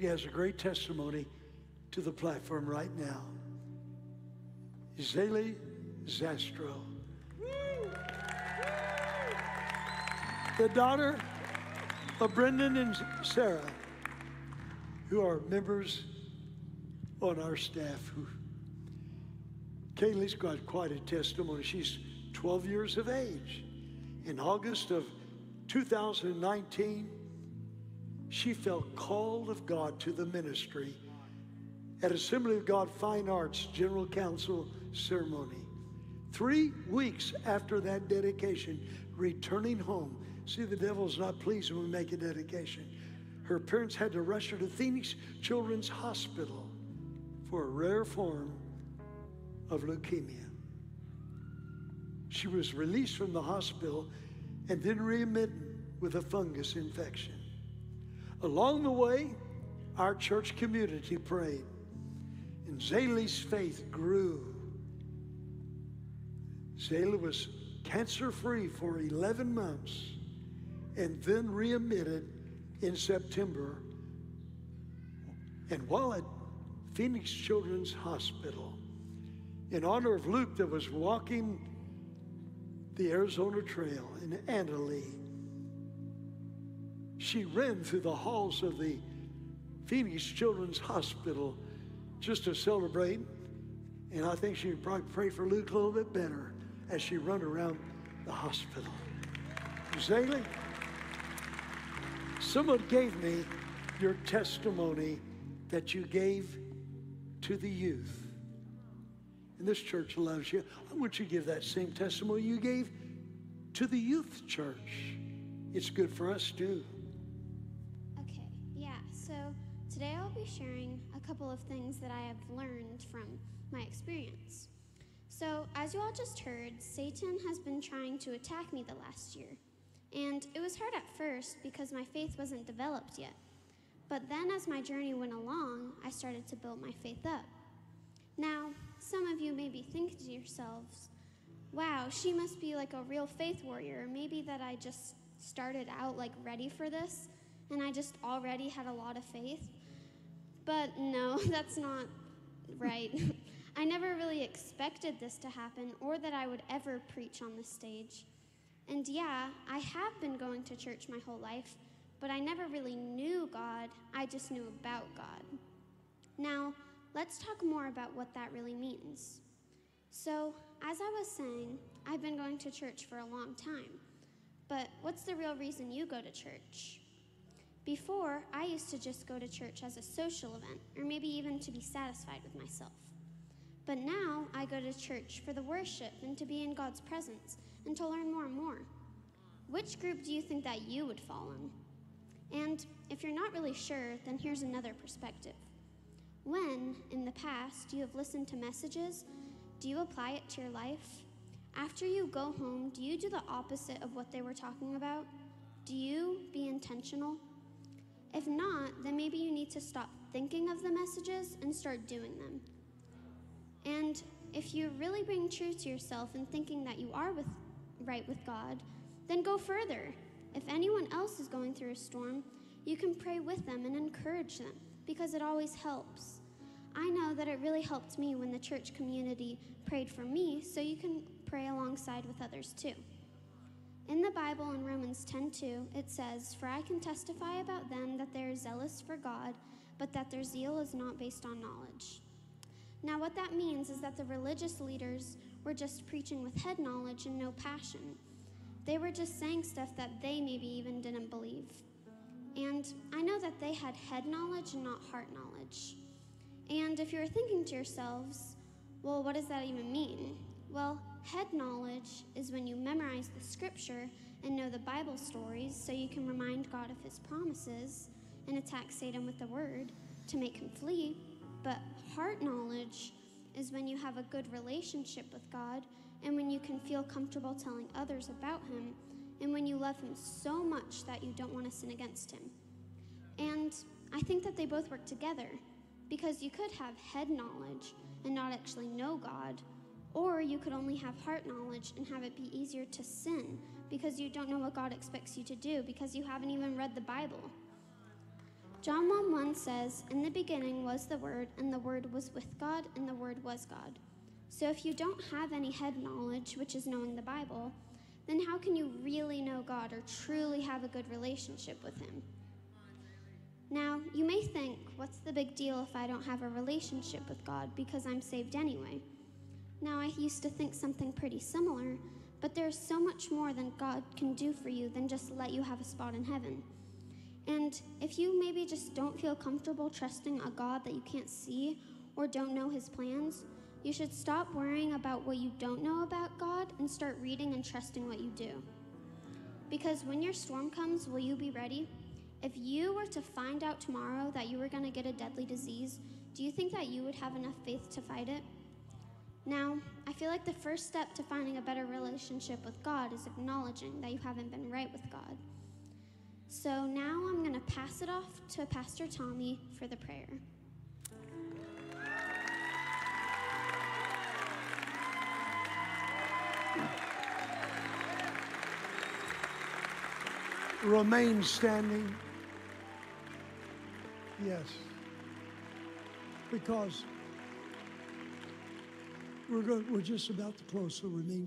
He has a great testimony to the platform right now. Zailey Zastrow. The daughter of Brendan and Sarah, who are members on our staff. Who Kaylee's got quite a testimony. She's 12 years of age. In August of 2019, she felt called of God to the ministry at Assembly of God Fine Arts General Council ceremony. Three weeks after that dedication, returning home, see, the devil's not pleased when we make a dedication. Her parents had to rush her to Phoenix Children's Hospital for a rare form of leukemia. She was released from the hospital and then readmitted with a fungus infection. Along the way, our church community prayed, and Zailey's faith grew. Zailey was cancer free for 11 months and then readmitted in September. And while at Phoenix Children's Hospital, in honor of Luke that was walking the Arizona Trail in Annalee, she ran through the halls of the Phoenix Children's Hospital just to celebrate. And I think she probably pray for Luke a little bit better as she run around the hospital. Zailey, someone gave me your testimony that you gave to the youth. And this church loves you. I want you to give that same testimony you gave to the youth church. It's good for us too. So today I'll be sharing a couple of things that I have learned from my experience. So, as you all just heard, Satan has been trying to attack me the last year. And it was hard at first because my faith wasn't developed yet. But then, as my journey went along, I started to build my faith up. Now, some of you may be thinking to yourselves, wow, she must be like a real faith warrior. Maybe that I just started out like ready for this and I just already had a lot of faith. But no, that's not right. I never really expected this to happen or that I would ever preach on this stage. And yeah, I have been going to church my whole life, but I never really knew God, I just knew about God. Now, let's talk more about what that really means. So, as I was saying, I've been going to church for a long time. But what's the real reason you go to church? Before, I used to just go to church as a social event, or maybe even to be satisfied with myself. But now I go to church for the worship and to be in God's presence and to learn more and more. Which group do you think that you would fall in? And if you're not really sure, then here's another perspective. When, in the past, you have listened to messages, do you apply it to your life? After you go home, do you do the opposite of what they were talking about? Do you be intentional? If not, then maybe you need to stop thinking of the messages and start doing them. And if you're really being true to yourself and thinking that you are with, right with God, then go further. If anyone else is going through a storm, you can pray with them and encourage them because it always helps. I know that it really helped me when the church community prayed for me, so you can pray alongside with others too. In the Bible in Romans 10:2, it says, "For I can testify about them that they are zealous for God, but that their zeal is not based on knowledge." Now, what that means is that the religious leaders were just preaching with head knowledge and no passion. They were just saying stuff that they maybe even didn't believe. And I know that they had head knowledge and not heart knowledge. And if you're thinking to yourselves, well, what does that even mean? Well, head knowledge is when you memorize the scripture and know the Bible stories so you can remind God of his promises and attack Satan with the word to make him flee. But heart knowledge is when you have a good relationship with God and when you can feel comfortable telling others about Him and when you love Him so much that you don't want to sin against Him. And I think that they both work together because you could have head knowledge and not actually know God, or you could only have heart knowledge and have it be easier to sin because you don't know what God expects you to do because you haven't even read the Bible. John 1 1 says, In the beginning was the Word, and the Word was with God, and the Word was God. So if you don't have any head knowledge, which is knowing the Bible, then how can you really know God or truly have a good relationship with Him? Now, you may think, what's the big deal if I don't have a relationship with God because I'm saved anyway? Now, I used to think something pretty similar, but there's so much more than God can do for you than just let you have a spot in heaven. And if you maybe just don't feel comfortable trusting a God that you can't see or don't know his plans, you should stop worrying about what you don't know about God and start reading and trusting what you do. Because when your storm comes, will you be ready? If you were to find out tomorrow that you were going to get a deadly disease, do you think that you would have enough faith to fight it? Now, I feel like the first step to finding a better relationship with God is acknowledging that you haven't been right with God. So now I'm going to pass it off to Pastor Tommy for the prayer. Remain standing. Yes. Because we're, go- we're just about to close, so remain